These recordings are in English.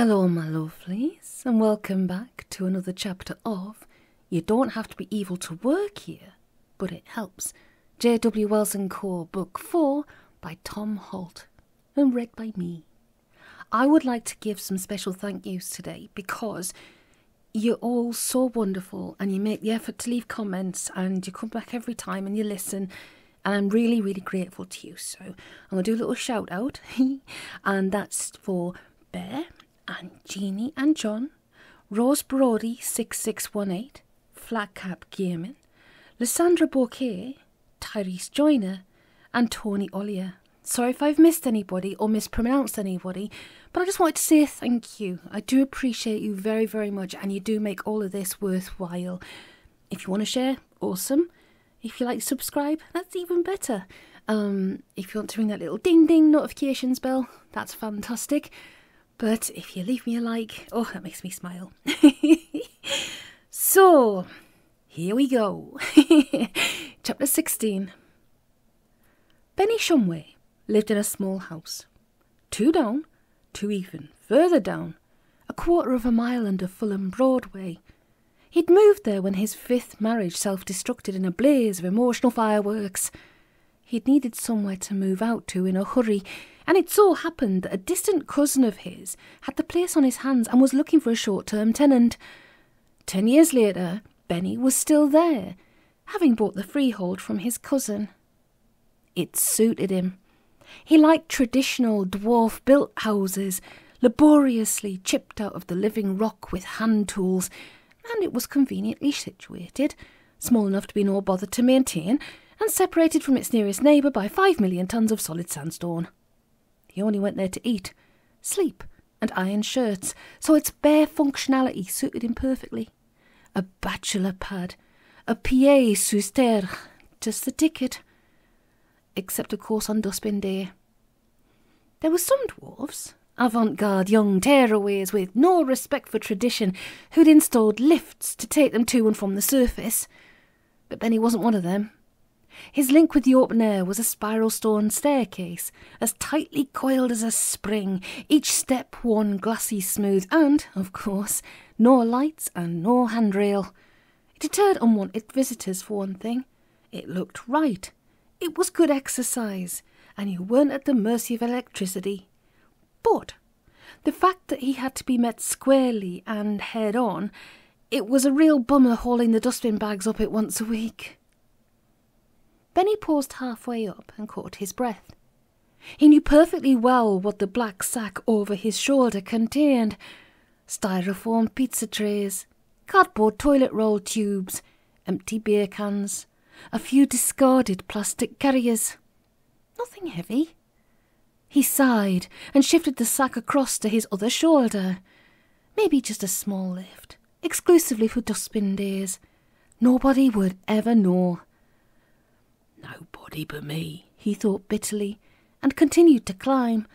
Hello, my lovelies, and welcome back to another chapter of You Don't Have to Be Evil to Work Here, but It Helps. J.W. Wells and Co. Book 4 by Tom Holt, and read by me. I would like to give some special thank yous today because you're all so wonderful and you make the effort to leave comments and you come back every time and you listen. And I'm really, really grateful to you. So I'm going to do a little shout out, and that's for Bear and Jeannie and John, Rose Brody 6618, Flat Cap Gaming, Lysandra Bouquet, Tyrese Joyner, and Tony Ollier. Sorry if I've missed anybody or mispronounced anybody, but I just wanted to say thank you. I do appreciate you very, very much, and you do make all of this worthwhile. If you want to share, awesome. If you like subscribe, that's even better. Um, if you want to ring that little ding ding notifications bell, that's fantastic. But if you leave me a like, oh, that makes me smile. so, here we go. Chapter 16. Benny Shumway lived in a small house. Two down, two even further down, a quarter of a mile under Fulham Broadway. He'd moved there when his fifth marriage self destructed in a blaze of emotional fireworks. He'd needed somewhere to move out to in a hurry, and it so happened that a distant cousin of his had the place on his hands and was looking for a short term tenant. Ten years later, Benny was still there, having bought the freehold from his cousin. It suited him. He liked traditional dwarf built houses, laboriously chipped out of the living rock with hand tools, and it was conveniently situated, small enough to be no bother to maintain, and separated from its nearest neighbour by five million tons of solid sandstone. He only went there to eat, sleep, and iron shirts, so its bare functionality suited him perfectly. A bachelor pad, a pied sur terre, just the ticket. Except, of course, on Dustbin Day. There were some dwarfs, avant garde young tearaways with no respect for tradition, who'd installed lifts to take them to and from the surface. But Benny wasn't one of them. His link with the open air was a spiral stone staircase, as tightly coiled as a spring, each step one glassy smooth, and, of course, no lights and no handrail. It deterred unwanted visitors, for one thing. It looked right. It was good exercise, and you weren't at the mercy of electricity. But the fact that he had to be met squarely and head on, it was a real bummer hauling the dustbin bags up it once a week. Benny paused halfway up and caught his breath. He knew perfectly well what the black sack over his shoulder contained styrofoam pizza trays, cardboard toilet roll tubes, empty beer cans, a few discarded plastic carriers. Nothing heavy. He sighed and shifted the sack across to his other shoulder. Maybe just a small lift, exclusively for dustbin days. Nobody would ever know. Nobody but me, he thought bitterly, and continued to climb.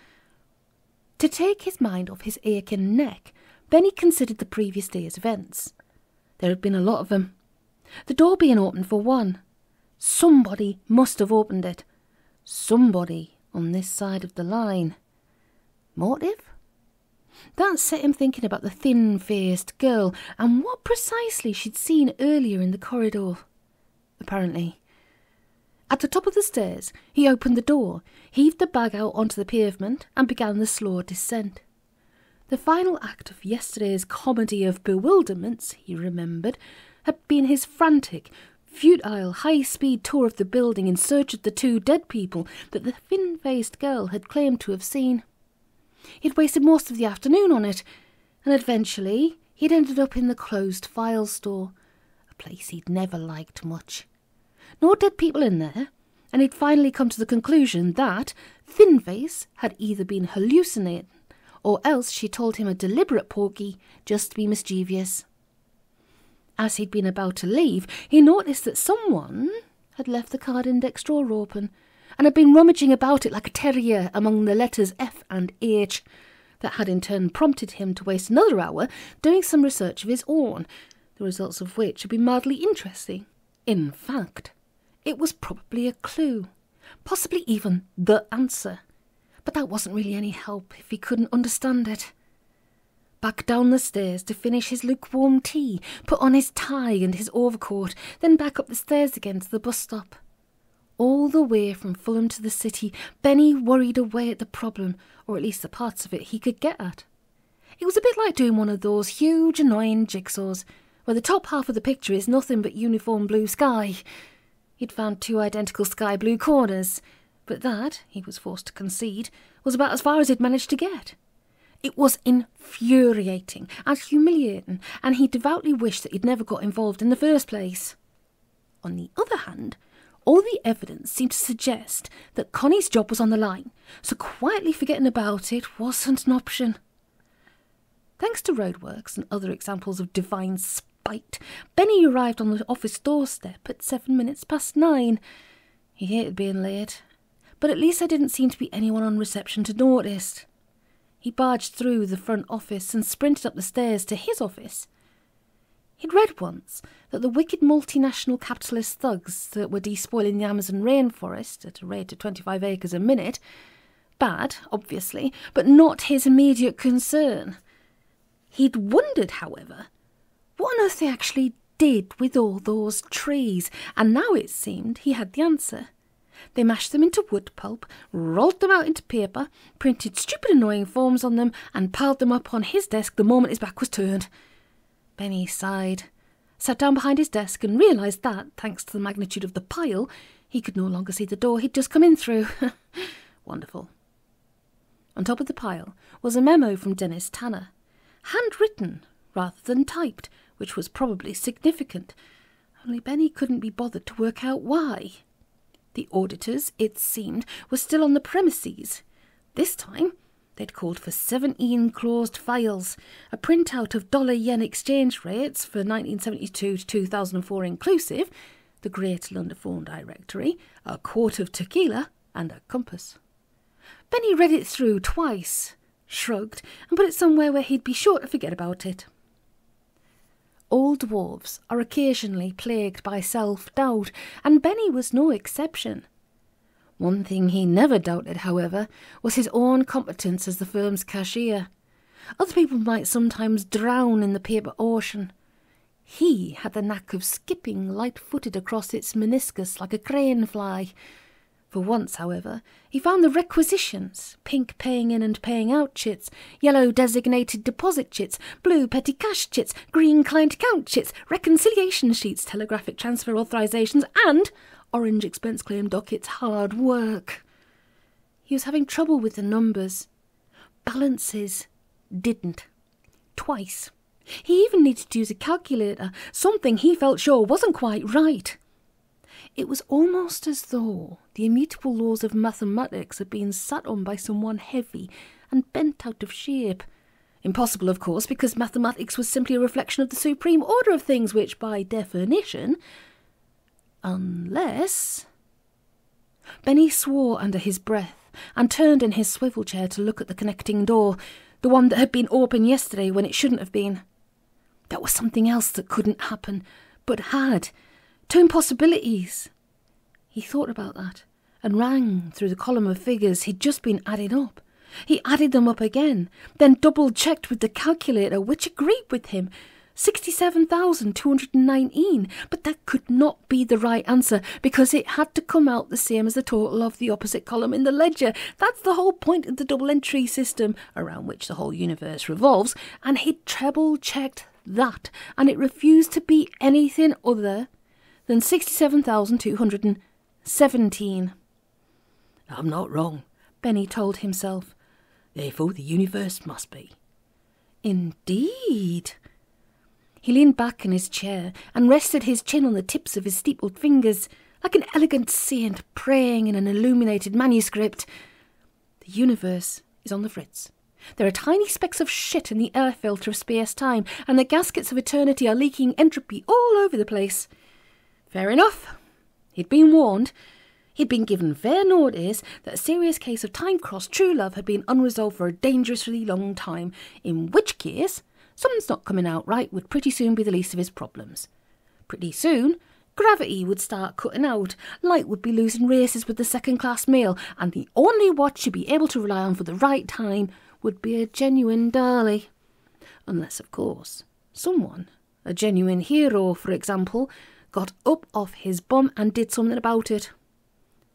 To take his mind off his aching neck, Benny considered the previous day's events. There had been a lot of them. The door being opened for one. Somebody must have opened it. Somebody on this side of the line. Motive? That set him thinking about the thin faced girl and what precisely she'd seen earlier in the corridor. Apparently, at the top of the stairs, he opened the door, heaved the bag out onto the pavement, and began the slow descent. The final act of yesterday's comedy of bewilderments, he remembered, had been his frantic, futile, high speed tour of the building in search of the two dead people that the thin faced girl had claimed to have seen. He'd wasted most of the afternoon on it, and eventually he'd ended up in the closed file store, a place he'd never liked much nor dead people in there, and he'd finally come to the conclusion that Thin Face had either been hallucinating or else she told him a deliberate porky just to be mischievous. As he'd been about to leave, he noticed that someone had left the card index drawer open and had been rummaging about it like a terrier among the letters F and H. That had in turn prompted him to waste another hour doing some research of his own, the results of which had been mildly interesting. In fact, it was probably a clue, possibly even the answer. But that wasn't really any help if he couldn't understand it. back down the stairs to finish his lukewarm tea, put on his tie and his overcoat, then back up the stairs again to the bus stop. All the way from Fulham to the city, Benny worried away at the problem, or at least the parts of it he could get at. It was a bit like doing one of those huge, annoying jigsaws, where the top half of the picture is nothing but uniform blue sky. He'd found two identical sky blue corners, but that, he was forced to concede, was about as far as he'd managed to get. It was infuriating and humiliating, and he devoutly wished that he'd never got involved in the first place. On the other hand, all the evidence seemed to suggest that Connie's job was on the line, so quietly forgetting about it wasn't an option. Thanks to roadworks and other examples of divine spite, Benny arrived on the office doorstep at seven minutes past nine. He hated being late, but at least there didn't seem to be anyone on reception to notice. He barged through the front office and sprinted up the stairs to his office. He'd read once that the wicked multinational capitalist thugs that were despoiling the Amazon rainforest at a rate of 25 acres a minute, bad, obviously, but not his immediate concern. He'd wondered, however, what on earth they actually did with all those trees, and now it seemed he had the answer. They mashed them into wood pulp, rolled them out into paper, printed stupid annoying forms on them, and piled them up on his desk the moment his back was turned. Benny sighed, sat down behind his desk, and realised that, thanks to the magnitude of the pile, he could no longer see the door he'd just come in through. Wonderful. On top of the pile was a memo from Dennis Tanner, handwritten rather than typed, which was probably significant. Only Benny couldn't be bothered to work out why. The auditors, it seemed, were still on the premises. This time, they'd called for 17 closed files, a printout of dollar yen exchange rates for 1972 to 2004 inclusive, the Great London Phone Directory, a quart of tequila, and a compass. Benny read it through twice, shrugged, and put it somewhere where he'd be sure to forget about it. Old dwarfs are occasionally plagued by self doubt, and Benny was no exception. One thing he never doubted, however, was his own competence as the firm's cashier. Other people might sometimes drown in the paper ocean. He had the knack of skipping light footed across its meniscus like a crane fly, for once, however, he found the requisitions pink paying in and paying out chits, yellow designated deposit chits, blue petty cash chits, green client account chits, reconciliation sheets, telegraphic transfer authorizations, and orange expense claim dockets hard work. He was having trouble with the numbers. Balances didn't. Twice. He even needed to use a calculator, something he felt sure wasn't quite right. It was almost as though the immutable laws of mathematics had been sat on by someone heavy and bent out of shape. Impossible, of course, because mathematics was simply a reflection of the supreme order of things, which, by definition, unless. Benny swore under his breath and turned in his swivel chair to look at the connecting door, the one that had been open yesterday when it shouldn't have been. That was something else that couldn't happen, but had, Two impossibilities. He thought about that and rang through the column of figures he'd just been adding up. He added them up again, then double checked with the calculator, which agreed with him. 67,219, but that could not be the right answer because it had to come out the same as the total of the opposite column in the ledger. That's the whole point of the double entry system around which the whole universe revolves, and he'd treble checked that, and it refused to be anything other than 67,217. I'm not wrong, Benny told himself. Therefore, the universe must be. Indeed. He leaned back in his chair and rested his chin on the tips of his steepled fingers, like an elegant saint praying in an illuminated manuscript. The universe is on the fritz. There are tiny specks of shit in the air filter of space time, and the gaskets of eternity are leaking entropy all over the place. Fair enough. He'd been warned. He'd been given fair notice that a serious case of time crossed true love had been unresolved for a dangerously long time, in which case, something's not coming out right would pretty soon be the least of his problems. Pretty soon, gravity would start cutting out, light would be losing races with the second class mail, and the only watch you'd be able to rely on for the right time would be a genuine Dali. Unless, of course, someone, a genuine hero, for example, got up off his bum and did something about it.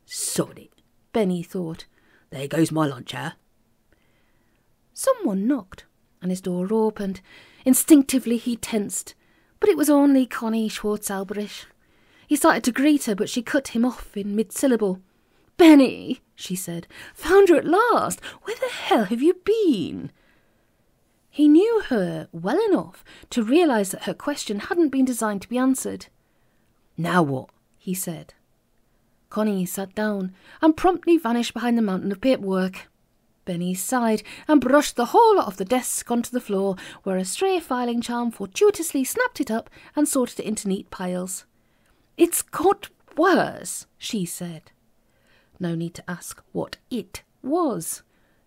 Sod it, Benny thought. There goes my lunch hour. Someone knocked, and his door opened. Instinctively he tensed, but it was only Connie Schwartz-Alberich. He started to greet her, but she cut him off in mid-syllable. Benny, she said, found you at last. Where the hell have you been? He knew her well enough to realize that her question hadn't been designed to be answered. Now what? he said. Connie sat down and promptly vanished behind the mountain of paperwork. Benny sighed and brushed the whole lot of the desk onto the floor, where a stray filing charm fortuitously snapped it up and sorted it into neat piles. It's got worse, she said. No need to ask what it was.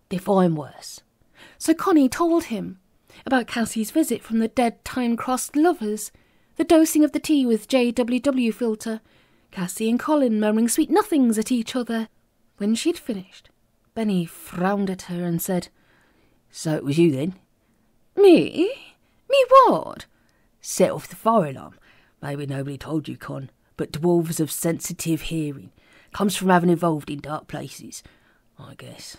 Define worse. So Connie told him about Cassie's visit from the dead time crossed lovers, the dosing of the tea with JWW philtre, Cassie and Colin murmuring sweet nothings at each other. When she'd finished, Benny frowned at her and said, So it was you then? Me? Me what? Set off the fire alarm. Maybe nobody told you, Con, but dwarves of sensitive hearing. Comes from having evolved in dark places, I guess.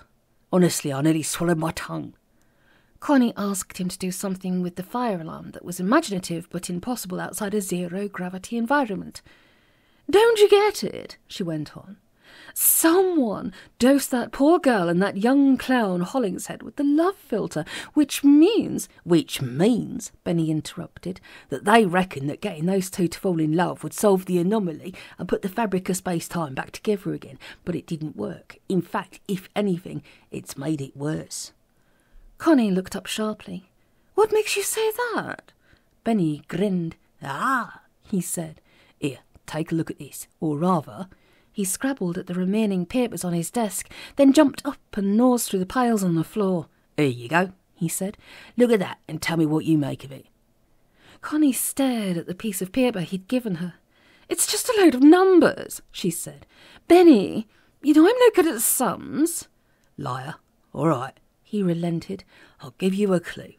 Honestly, I nearly swallowed my tongue. Connie asked him to do something with the fire alarm that was imaginative but impossible outside a zero gravity environment. Don't you get it? she went on. Someone dosed that poor girl and that young clown Hollingshead with the love philtre, which means, which means, Benny interrupted, that they reckon that getting those two to fall in love would solve the anomaly and put the fabric of space time back together again, but it didn't work. In fact, if anything, it's made it worse. Connie looked up sharply. What makes you say that? Benny grinned. Ah, he said. Here, take a look at this, or rather, he scrabbled at the remaining papers on his desk, then jumped up and nosed through the piles on the floor. Here you go, he said. Look at that and tell me what you make of it. Connie stared at the piece of paper he'd given her. It's just a load of numbers, she said. Benny, you know I'm no good at sums. Liar. All right, he relented. I'll give you a clue.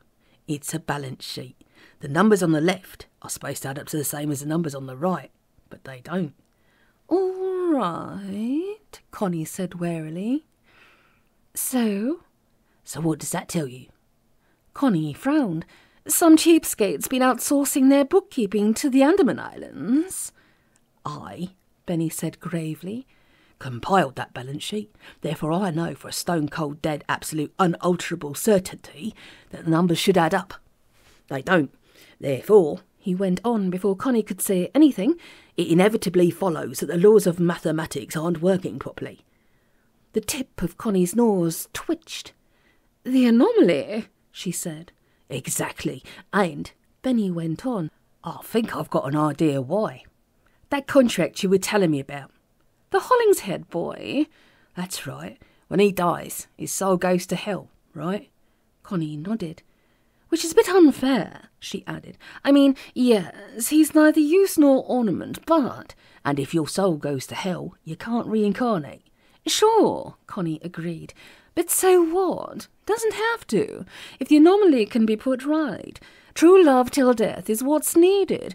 It's a balance sheet. The numbers on the left are supposed to add up to the same as the numbers on the right, but they don't. All right, Connie said warily. So? So what does that tell you? Connie frowned. Some cheapskate's been outsourcing their bookkeeping to the Andaman Islands. I, Benny said gravely, compiled that balance sheet. Therefore, I know for a stone cold dead, absolute, unalterable certainty that the numbers should add up. They don't. Therefore, he went on before Connie could say anything, it inevitably follows that the laws of mathematics aren't working properly. The tip of Connie's nose twitched. The anomaly, she said. Exactly. And, Benny went on, I think I've got an idea why. That contract you were telling me about. The Hollingshead boy? That's right. When he dies, his soul goes to hell, right? Connie nodded. Which is a bit unfair, she added. I mean, yes, he's neither use nor ornament, but. And if your soul goes to hell, you can't reincarnate. Sure, Connie agreed. But so what? Doesn't have to. If the anomaly can be put right. True love till death is what's needed.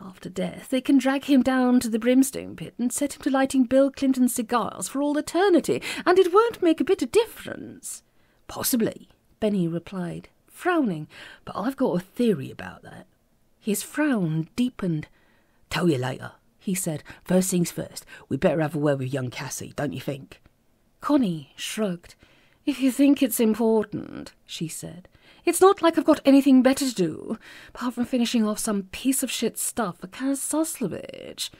After death, they can drag him down to the brimstone pit and set him to lighting Bill Clinton cigars for all eternity, and it won't make a bit of difference. Possibly, Benny replied frowning, but I've got a theory about that. His frown deepened. Tell you later, he said. First things first, we better have a word with young Cassie, don't you think? Connie shrugged. If you think it's important, she said. It's not like I've got anything better to do, apart from finishing off some piece of shit stuff for Kaz Suslowicz.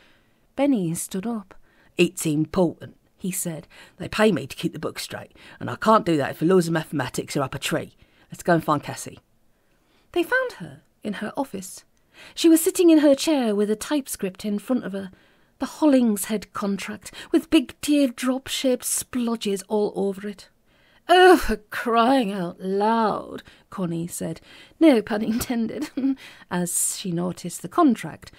Benny stood up. It's important, he said. They pay me to keep the books straight, and I can't do that if the laws of mathematics are up a tree. Let's go and find Cassie. They found her in her office. She was sitting in her chair with a typescript in front of her. The Hollingshead contract, with big teardrop shaped splodges all over it. Oh, for crying out loud, Connie said, no pun intended, as she noticed the contract.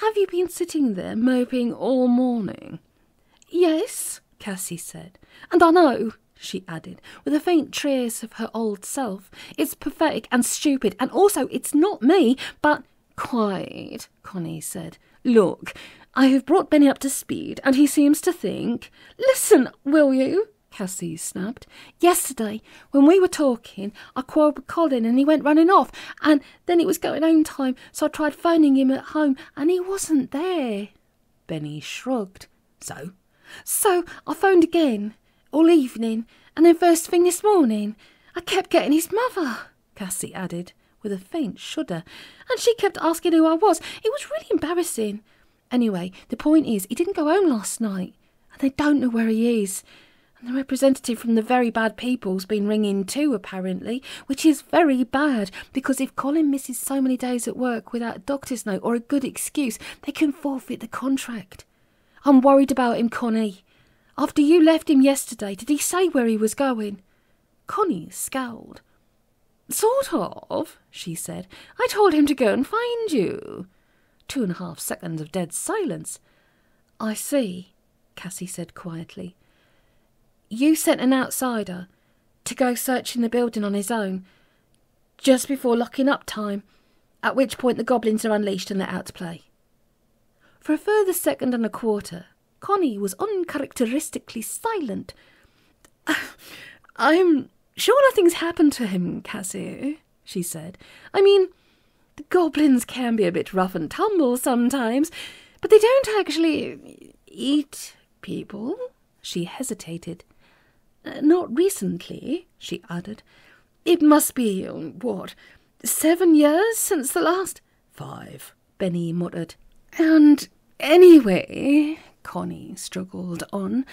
Have you been sitting there moping all morning? Yes, Cassie said. And I know, she added, with a faint trace of her old self. It's pathetic and stupid, and also it's not me, but. Quite, Connie said. Look, I have brought Benny up to speed, and he seems to think. Listen, will you? Cassie snapped. Yesterday, when we were talking, I quarrelled with Colin and he went running off, and then it was going home time, so I tried phoning him at home, and he wasn't there. Benny shrugged. So? So I phoned again, all evening, and then first thing this morning, I kept getting his mother, Cassie added, with a faint shudder, and she kept asking who I was. It was really embarrassing. Anyway, the point is, he didn't go home last night, and they don't know where he is. The representative from the very bad people's been ringing too, apparently, which is very bad, because if Colin misses so many days at work without a doctor's note or a good excuse, they can forfeit the contract. I'm worried about him, Connie. After you left him yesterday, did he say where he was going? Connie scowled. Sort of, she said. I told him to go and find you. Two and a half seconds of dead silence. I see, Cassie said quietly. You sent an outsider to go searching the building on his own, just before locking up time, at which point the goblins are unleashed and let out to play. For a further second and a quarter, Connie was uncharacteristically silent. I'm sure nothing's happened to him, Cassie, she said. I mean, the goblins can be a bit rough and tumble sometimes, but they don't actually eat people. She hesitated. Not recently, she added. It must be, what, seven years since the last? Five, Benny muttered. And anyway, Connie struggled on,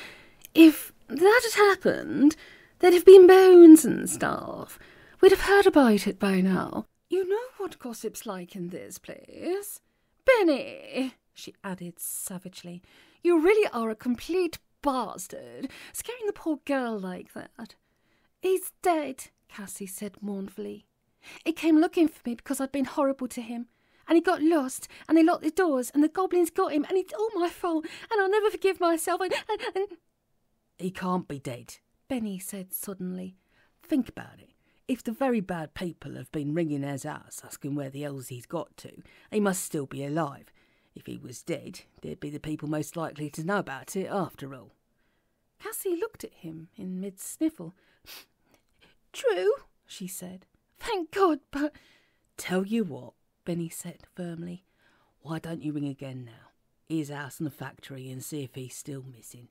if that had happened, there'd have been bones and stuff. We'd have heard about it by now. You know what gossip's like in this place. Benny, she added savagely, you really are a complete bastard, scaring the poor girl like that. He's dead, Cassie said mournfully. He came looking for me because I'd been horrible to him. And he got lost, and they locked the doors, and the goblins got him, and it's all my fault, and I'll never forgive myself. And, and, and... He can't be dead, Benny said suddenly. Think about it. If the very bad people have been ringing his house asking where the hell's he's got to, he must still be alive. If he was dead, they'd be the people most likely to know about it after all. Cassie looked at him in mid sniffle. True, she said. Thank God, but. Tell you what, Benny said firmly. Why don't you ring again now? His house and the factory and see if he's still missing.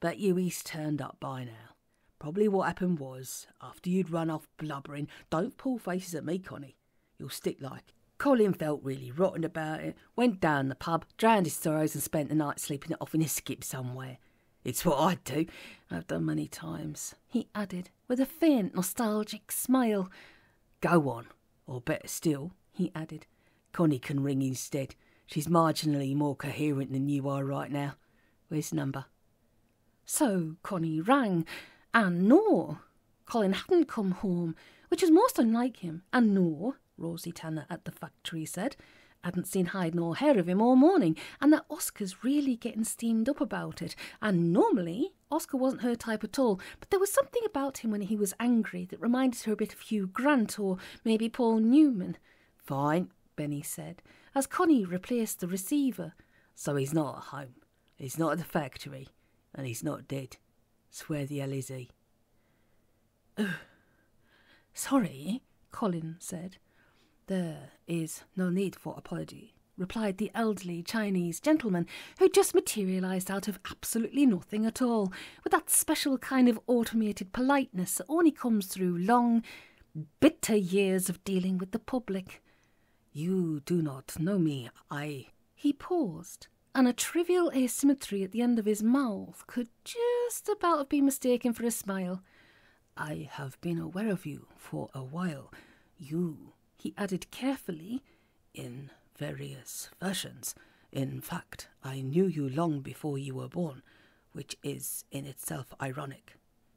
Bet you he's turned up by now. Probably what happened was, after you'd run off blubbering, don't pull faces at me, Connie. You'll stick like. Colin felt really rotten about it, went down the pub, drowned his sorrows, and spent the night sleeping it off in a skip somewhere. It's what I'd do. I've done many times, he added, with a faint, nostalgic smile. Go on. Or better still, he added, Connie can ring instead. She's marginally more coherent than you are right now. Where's number? So Connie rang, and no, Colin hadn't come home, which was most unlike him, and no, Rosie Tanner at the factory said, hadn't seen hide nor hair of him all morning, and that Oscar's really getting steamed up about it. And normally, Oscar wasn't her type at all, but there was something about him when he was angry that reminded her a bit of Hugh Grant or maybe Paul Newman. Fine, Benny said, as Connie replaced the receiver. So he's not at home, he's not at the factory, and he's not dead. Swear the he? Sorry, Colin said. There is no need for apology, replied the elderly Chinese gentleman who just materialized out of absolutely nothing at all, with that special kind of automated politeness that only comes through long, bitter years of dealing with the public. You do not know me. I. He paused, and a trivial asymmetry at the end of his mouth could just about have been mistaken for a smile. I have been aware of you for a while. You he added carefully, in various versions. In fact, I knew you long before you were born, which is in itself ironic.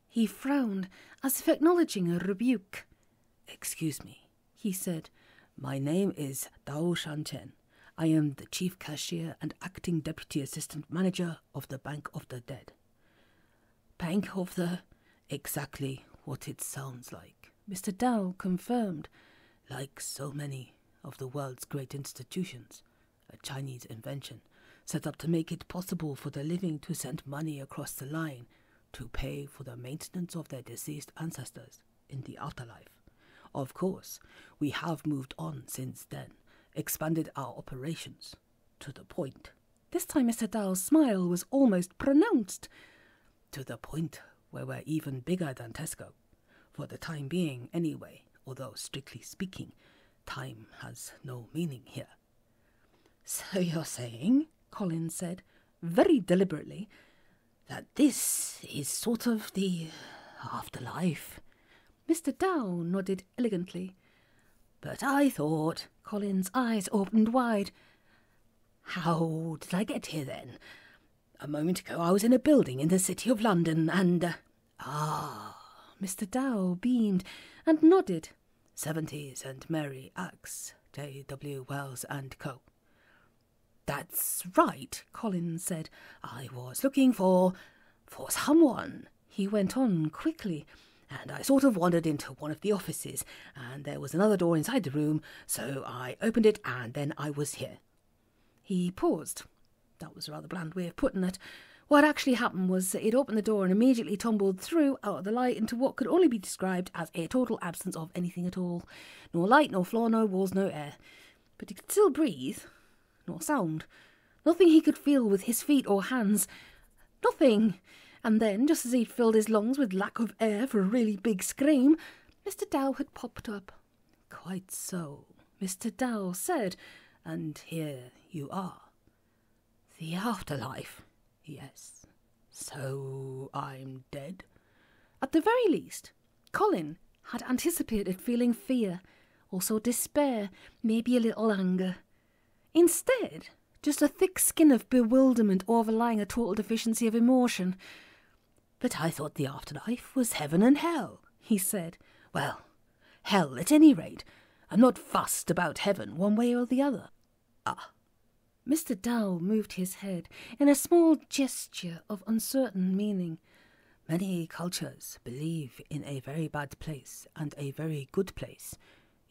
He frowned, as if acknowledging a rebuke. Excuse me, he said. My name is Dao Shanchen. I am the chief cashier and acting deputy assistant manager of the Bank of the Dead. Bank of the. Exactly what it sounds like. Mr. Dowell confirmed. Like so many of the world's great institutions, a Chinese invention set up to make it possible for the living to send money across the line to pay for the maintenance of their deceased ancestors in the afterlife. Of course, we have moved on since then, expanded our operations to the point. This time Mr. Dowell's smile was almost pronounced. To the point where we're even bigger than Tesco. For the time being, anyway, although strictly speaking, time has no meaning here. So you're saying, Colin said, very deliberately, that this is sort of the afterlife? Mr. Dowell nodded elegantly. But I thought. Colin's eyes opened wide. How did I get here then? A moment ago I was in a building in the City of London and. Uh, ah. Mr. Dowell beamed and nodded. Seventy St. Mary Axe, J.W. Wells and Co. That's right, Colin said. I was looking for. for someone. He went on quickly and I sort of wandered into one of the offices, and there was another door inside the room, so I opened it, and then I was here. He paused. That was a rather bland way of putting it. What actually happened was it opened the door and immediately tumbled through out of the light into what could only be described as a total absence of anything at all. No light, no floor, no walls, no air. But he could still breathe. No sound. Nothing he could feel with his feet or hands. Nothing. And then, just as he'd filled his lungs with lack of air for a really big scream, Mr. Dao had popped up. Quite so, Mr. Dao said, and here you are. The afterlife, yes. So I'm dead? At the very least, Colin had anticipated feeling fear, also despair, maybe a little anger. Instead, just a thick skin of bewilderment overlying a total deficiency of emotion. But I thought the afterlife was heaven and hell, he said. Well, hell at any rate. I'm not fussed about heaven one way or the other. Ah. Mr. Dowell moved his head in a small gesture of uncertain meaning. Many cultures believe in a very bad place and a very good place.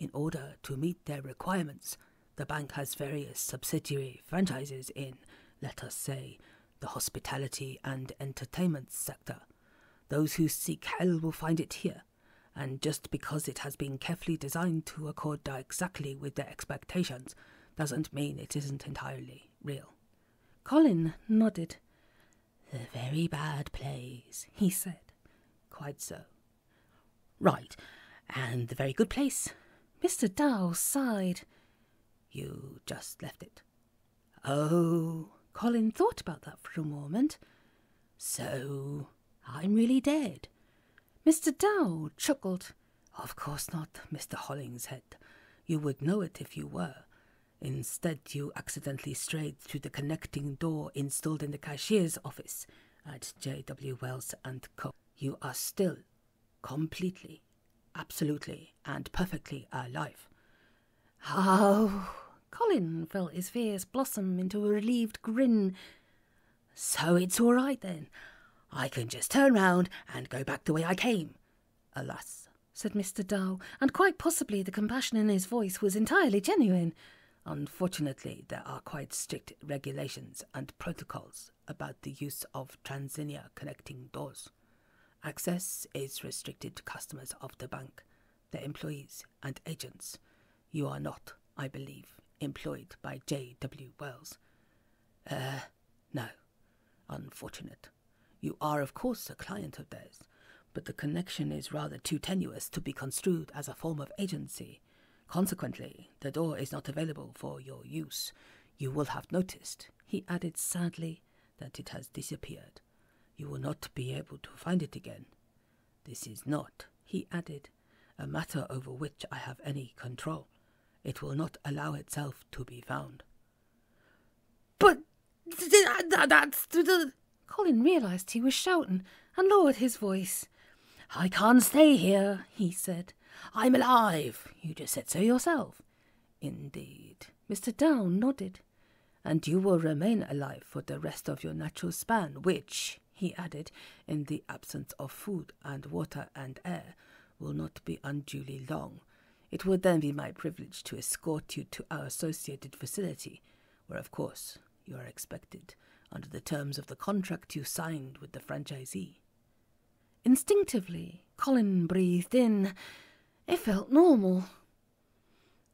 In order to meet their requirements, the bank has various subsidiary franchises in, let us say, the hospitality and entertainment sector. Those who seek hell will find it here, and just because it has been carefully designed to accord exactly with their expectations doesn't mean it isn't entirely real. Colin nodded. The very bad place, he said. Quite so. Right, and the very good place? Mr. Dao sighed. You just left it. Oh, Colin thought about that for a moment. So, I'm really dead. Mr. Dao chuckled. Of course not, Mr. Hollingshead. You would know it if you were. Instead, you accidentally strayed through the connecting door installed in the cashier's office at J.W. Wells and Co. You are still completely, absolutely, and perfectly alive. How? Colin felt his fears blossom into a relieved grin. So it's all right then. I can just turn round and go back the way I came. Alas, said Mr. Dowell, and quite possibly the compassion in his voice was entirely genuine. Unfortunately, there are quite strict regulations and protocols about the use of Transinia connecting doors. Access is restricted to customers of the bank, their employees, and agents. You are not, I believe, employed by J.W. Wells. Uh, no. Unfortunate. You are, of course, a client of theirs, but the connection is rather too tenuous to be construed as a form of agency. Consequently, the door is not available for your use. You will have noticed, he added sadly, that it has disappeared. You will not be able to find it again. This is not, he added, a matter over which I have any control it will not allow itself to be found. But that's. The Colin realized he was shouting and lowered his voice. I can't stay here, he said. I'm alive. You just said so yourself. Indeed. Mr. Dowell nodded. And you will remain alive for the rest of your natural span, which, he added, in the absence of food and water and air, will not be unduly long. It would then be my privilege to escort you to our associated facility, where, of course, you are expected under the terms of the contract you signed with the franchisee. Instinctively, Colin breathed in. It felt normal.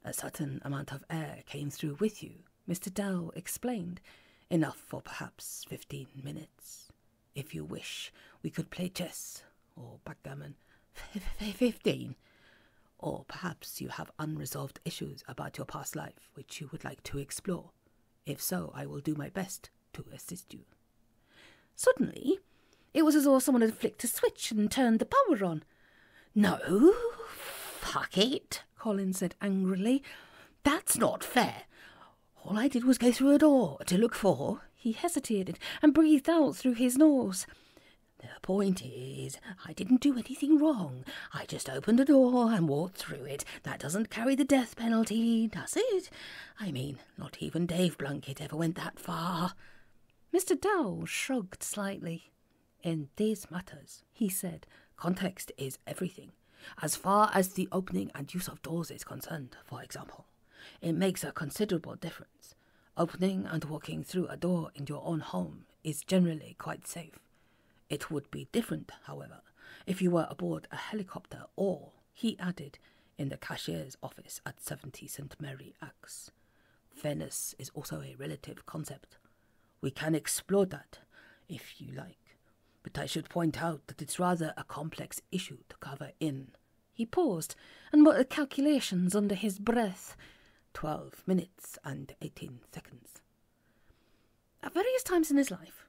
A certain amount of air came through with you, Mr. Dell explained. Enough for perhaps fifteen minutes. If you wish, we could play chess or backgammon. Fifteen? Or perhaps you have unresolved issues about your past life which you would like to explore. If so, I will do my best to assist you. Suddenly, it was as though someone had flicked a switch and turned the power on. No, fuck it, Colin said angrily. That's not fair. All I did was go through a door to look for. He hesitated and breathed out through his nose. The point is, I didn't do anything wrong. I just opened a door and walked through it. That doesn't carry the death penalty, does it? I mean, not even Dave Blunkett ever went that far. Mr. Dowell shrugged slightly. In these matters, he said, context is everything. As far as the opening and use of doors is concerned, for example, it makes a considerable difference. Opening and walking through a door in your own home is generally quite safe. It would be different, however, if you were aboard a helicopter or, he added, in the cashier's office at 70 St. Mary Axe. Fairness is also a relative concept. We can explore that, if you like, but I should point out that it's rather a complex issue to cover in. He paused and muttered calculations under his breath. Twelve minutes and eighteen seconds. At various times in his life,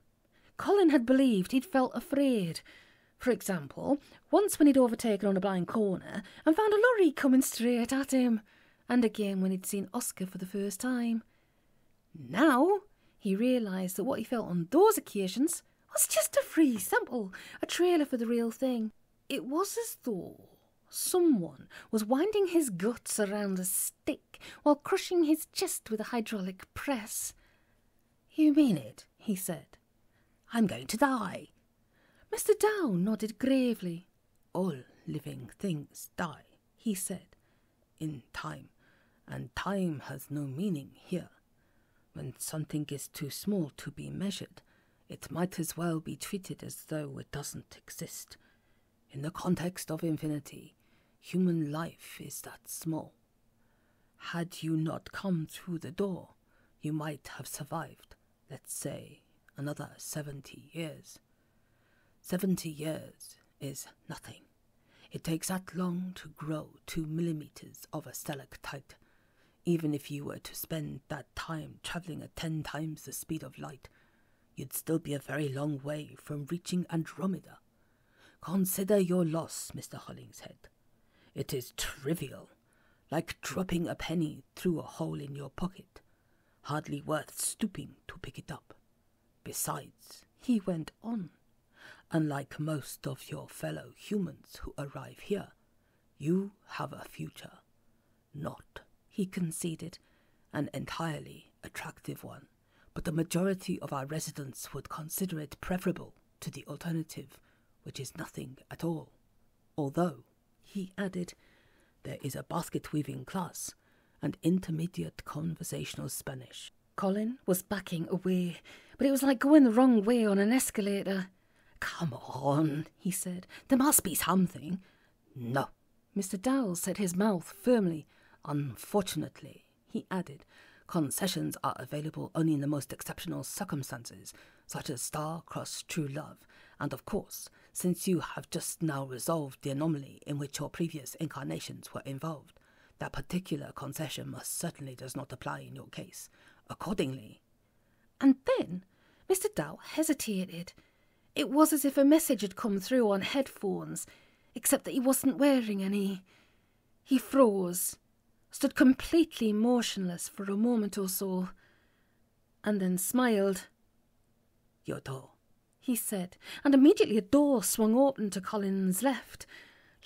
Colin had believed he'd felt afraid. For example, once when he'd overtaken on a blind corner and found a lorry coming straight at him, and again when he'd seen Oscar for the first time. Now he realised that what he felt on those occasions was just a free sample, a trailer for the real thing. It was as though someone was winding his guts around a stick while crushing his chest with a hydraulic press. You mean it? he said. I'm going to die. Mr. Dao nodded gravely. All living things die, he said, in time, and time has no meaning here. When something is too small to be measured, it might as well be treated as though it doesn't exist. In the context of infinity, human life is that small. Had you not come through the door, you might have survived, let's say, another 70 years. 70 years is nothing. It takes that long to grow two millimeters of a stalactite. Even if you were to spend that time traveling at ten times the speed of light, you'd still be a very long way from reaching Andromeda. Consider your loss, Mr. Hollingshead. It is trivial, like dropping a penny through a hole in your pocket, hardly worth stooping to pick it up. Besides, he went on, unlike most of your fellow humans who arrive here, you have a future. Not, he conceded, an entirely attractive one, but the majority of our residents would consider it preferable to the alternative, which is nothing at all. Although, he added, there is a basket weaving class and intermediate conversational Spanish. Colin was backing away, but it was like going the wrong way on an escalator. Come on, he said. There must be something. No. Mr. Dowell set his mouth firmly. Unfortunately, he added, concessions are available only in the most exceptional circumstances, such as star-crossed true love, and of course, since you have just now resolved the anomaly in which your previous incarnations were involved, that particular concession most certainly does not apply in your case. Accordingly, and then Mr. Dao hesitated. It was as if a message had come through on headphones, except that he wasn't wearing any. He froze, stood completely motionless for a moment or so, and then smiled. Your door, he said, and immediately a door swung open to Colin's left.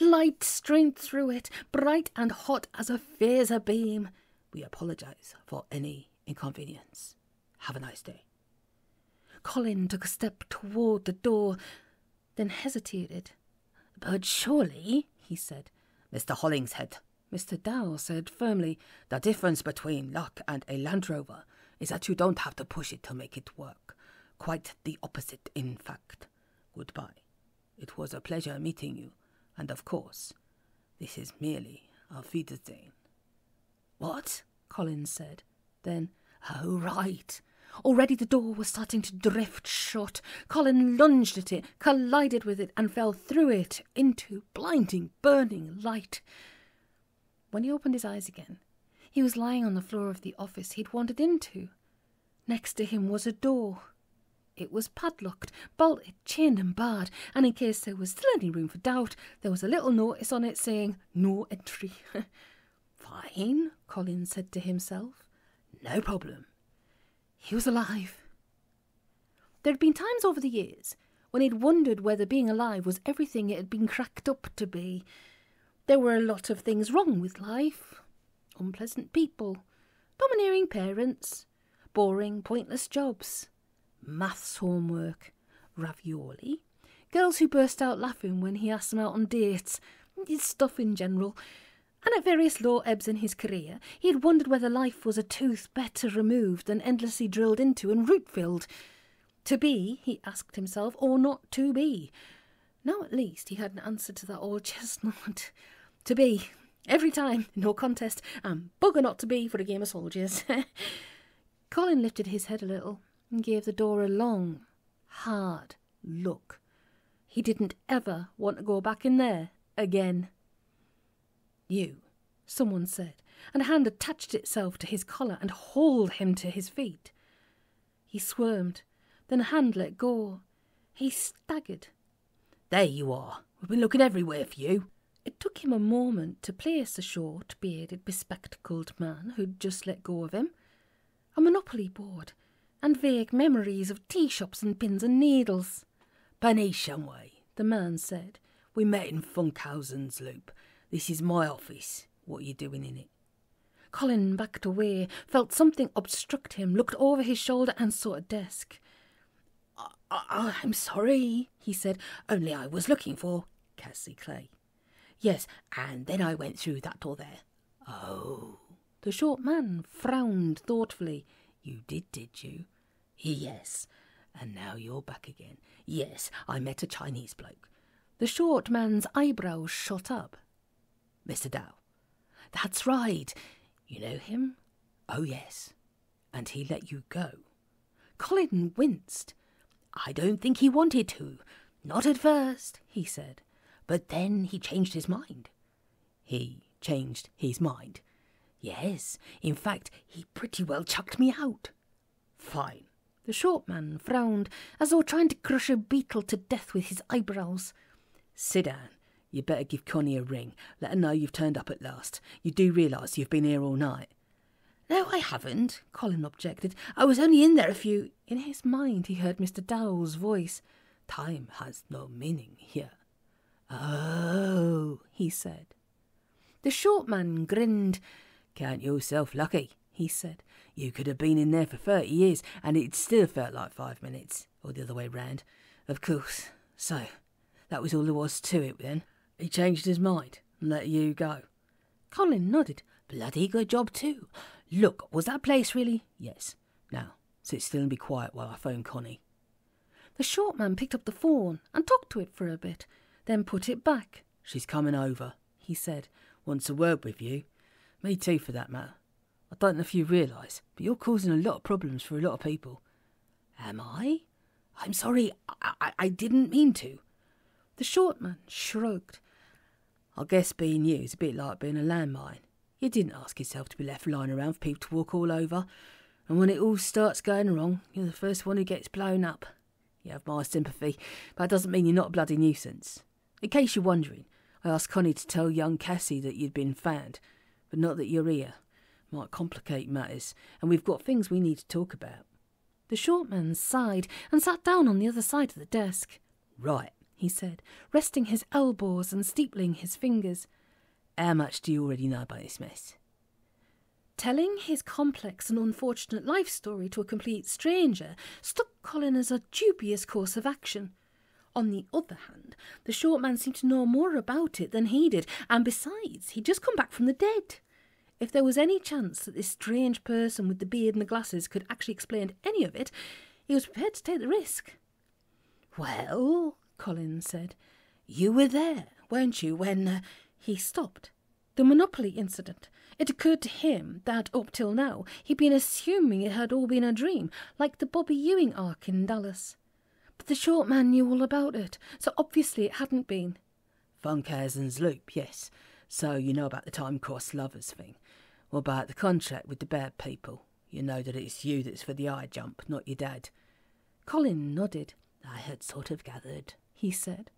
Light streamed through it, bright and hot as a phaser beam. We apologize for any inconvenience. Have a nice day. Colin took a step toward the door, then hesitated. But surely, he said. Mr. Hollingshead, Mr. Dao said firmly, the difference between luck and a Land Rover is that you don't have to push it to make it work. Quite the opposite, in fact. Goodbye. It was a pleasure meeting you, and of course, this is merely a Wiedersehen. What? Colin said. Then, oh, right. Already the door was starting to drift shut. Colin lunged at it, collided with it, and fell through it into blinding, burning light. When he opened his eyes again, he was lying on the floor of the office he'd wandered into. Next to him was a door. It was padlocked, bolted, chained, and barred, and in case there was still any room for doubt, there was a little notice on it saying, No entry. Fine, Colin said to himself. No problem. He was alive. There had been times over the years when he'd wondered whether being alive was everything it had been cracked up to be. There were a lot of things wrong with life unpleasant people, domineering parents, boring, pointless jobs, maths homework, ravioli, girls who burst out laughing when he asked them out on dates, his stuff in general. And at various low ebbs in his career, he had wondered whether life was a tooth better removed than endlessly drilled into and root filled. To be, he asked himself, or not to be. Now at least he had an answer to that old chestnut. To be. Every time, no contest, and bugger not to be for a game of soldiers. Colin lifted his head a little and gave the door a long, hard look. He didn't ever want to go back in there again. You, someone said, and a hand attached itself to his collar and hauled him to his feet. He squirmed, then a hand let go. He staggered. There you are. We've been looking everywhere for you. It took him a moment to place the short, bearded, bespectacled man who'd just let go of him. A monopoly board, and vague memories of tea shops and pins and needles. Benny Shumway, the man said. We met in Funkhausen's loop. This is my office. What are you doing in it? Colin backed away, felt something obstruct him, looked over his shoulder and saw a desk. I, am sorry, he said. Only I was looking for Cassie Clay. Yes, and then I went through that door there. Oh. The short man frowned thoughtfully. You did, did you? Yes. And now you're back again. Yes, I met a Chinese bloke. The short man's eyebrows shot up. Mr. Dao. That's right. You know him? Oh, yes. And he let you go. Colin winced. I don't think he wanted to. Not at first, he said. But then he changed his mind. He changed his mind. Yes, in fact, he pretty well chucked me out. Fine. The short man frowned, as though trying to crush a beetle to death with his eyebrows. Sit down. You'd better give Connie a ring. Let her know you've turned up at last. You do realise you've been here all night. No, I haven't, Colin objected. I was only in there a few. In his mind, he heard Mr. Dowell's voice. Time has no meaning here. Oh, he said. The short man grinned. Count yourself lucky, he said. You could have been in there for thirty years, and it still felt like five minutes, or the other way round. Of course. So, that was all there was to it then. He changed his mind and let you go. Colin nodded. Bloody good job, too. Look, was that place really? Yes. Now, sit still and be quiet while I phone Connie. The short man picked up the phone and talked to it for a bit, then put it back. She's coming over, he said. Wants a word with you. Me too, for that matter. I don't know if you realise, but you're causing a lot of problems for a lot of people. Am I? I'm sorry, I, I, I didn't mean to. The short man shrugged. I guess being you is a bit like being a landmine. You didn't ask yourself to be left lying around for people to walk all over. And when it all starts going wrong, you're the first one who gets blown up. You have my sympathy, but that doesn't mean you're not a bloody nuisance. In case you're wondering, I asked Connie to tell young Cassie that you'd been found, but not that you're here. Might complicate matters, and we've got things we need to talk about. The short man sighed and sat down on the other side of the desk. Right, he said, resting his elbows and steepling his fingers. How much do you already know about this mess? Telling his complex and unfortunate life story to a complete stranger struck Colin as a dubious course of action. On the other hand, the short man seemed to know more about it than he did, and besides, he'd just come back from the dead. If there was any chance that this strange person with the beard and the glasses could actually explain any of it, he was prepared to take the risk. Well, Colin said, you were there, weren't you, when uh, he stopped? The Monopoly incident. It occurred to him that up till now he'd been assuming it had all been a dream, like the Bobby Ewing arc in Dallas. But the short man knew all about it, so obviously it hadn't been. Funkhausen's loop, yes. So you know about the time crossed lovers thing. What about the contract with the bad people? You know that it's you that's for the high jump, not your dad. Colin nodded. I had sort of gathered, he said.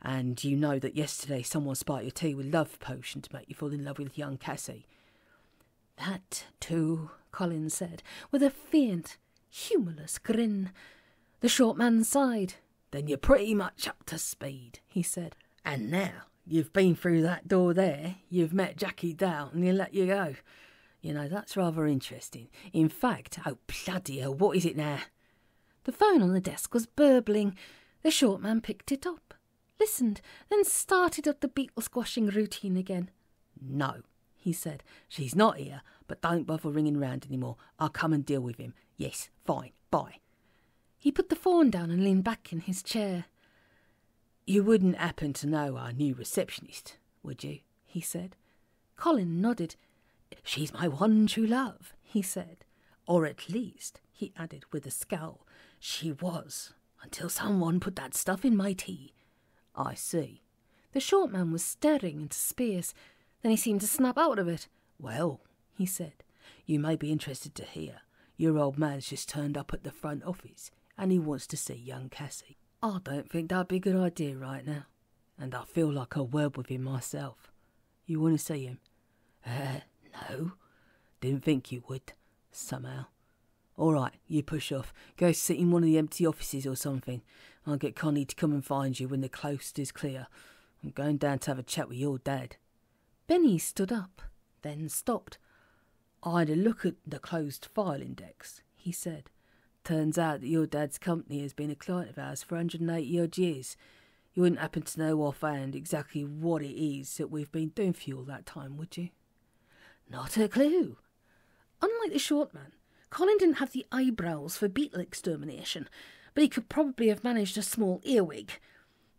And you know that yesterday someone spiked your tea with love potion to make you fall in love with young Cassie. That, too, Colin said, with a faint, humourless grin. The short man sighed. Then you're pretty much up to speed, he said. And now You've been through that door there, you've met Jackie Dowell, and he let you go. You know, that's rather interesting. In fact, oh bloody hell, what is it now? The phone on the desk was burbling. The short man picked it up, listened, then started up the beetle squashing routine again. No, he said. She's not here, but don't bother ringing round any more. I'll come and deal with him. Yes, fine, bye. He put the phone down and leaned back in his chair. You wouldn't happen to know our new receptionist, would you? he said. Colin nodded. She's my one true love, he said. Or at least, he added with a scowl, she was, until someone put that stuff in my tea. I see. The short man was staring into space. Then he seemed to snap out of it. Well, he said, you may be interested to hear. Your old man's just turned up at the front office, and he wants to see young Cassie. I don't think that'd be a good idea right now, and I feel like a word with him myself. You want to see him? Uh, no. Didn't think you would, somehow. All right, you push off. Go sit in one of the empty offices or something. I'll get Connie to come and find you when the coast is clear. I'm going down to have a chat with your dad. Benny stood up, then stopped. I had a look at the closed file index, he said. Turns out that your dad's company has been a client of ours for 180 odd years. You wouldn't happen to know offhand exactly what it is that we've been doing for you all that time, would you? Not a clue. Unlike the short man, Colin didn't have the eyebrows for beetle extermination, but he could probably have managed a small earwig.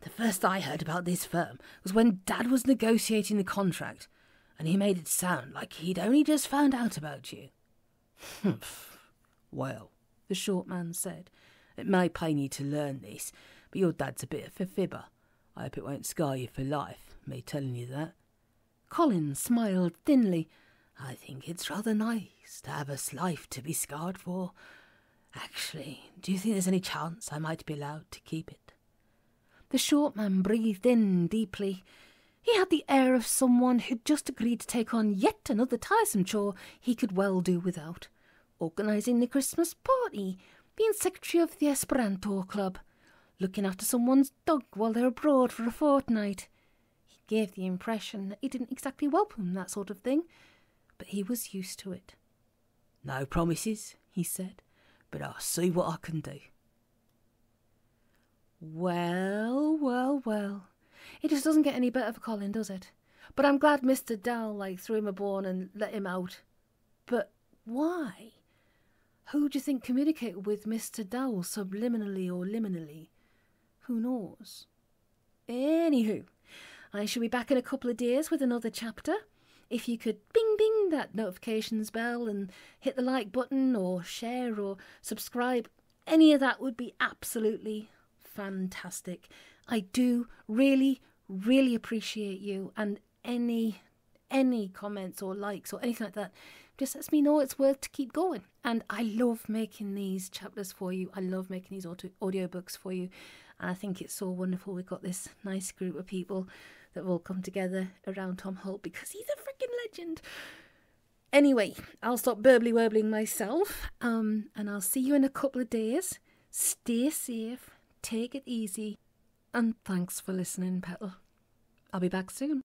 The first I heard about this firm was when Dad was negotiating the contract, and he made it sound like he'd only just found out about you. Humph. Well, the short man said. It may pain you to learn this, but your dad's a bit of a fibber. I hope it won't scar you for life, me telling you that. Colin smiled thinly. I think it's rather nice to have a life to be scarred for. Actually, do you think there's any chance I might be allowed to keep it? The short man breathed in deeply. He had the air of someone who'd just agreed to take on yet another tiresome chore he could well do without organising the Christmas party, being secretary of the Esperanto Club, looking after someone's dog while they're abroad for a fortnight. He gave the impression that he didn't exactly welcome that sort of thing, but he was used to it. No promises, he said, but I'll see what I can do. Well, well, well. It just doesn't get any better for Colin, does it? But I'm glad Mr. Dowell like threw him a bone and let him out. But why? Who do you think communicated with Mr. Dowell subliminally or liminally? Who knows? Anywho, I shall be back in a couple of days with another chapter. If you could bing bing that notifications bell and hit the like button or share or subscribe, any of that would be absolutely fantastic. I do really, really appreciate you and any any comments or likes or anything like that just lets me know it's worth to keep going. And I love making these chapters for you. I love making these audio audiobooks for you. And I think it's so wonderful we've got this nice group of people that will come together around Tom Holt because he's a freaking legend. Anyway, I'll stop burbly warbling myself. Um, and I'll see you in a couple of days. Stay safe, take it easy, and thanks for listening, Petal. I'll be back soon.